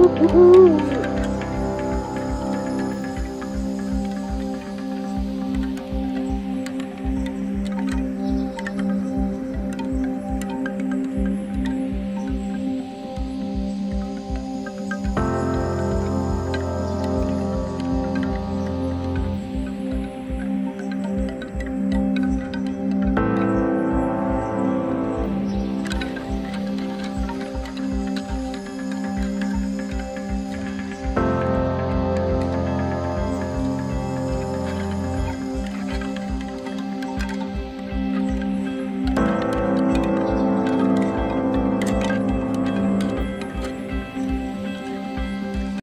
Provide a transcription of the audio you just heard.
Ooh,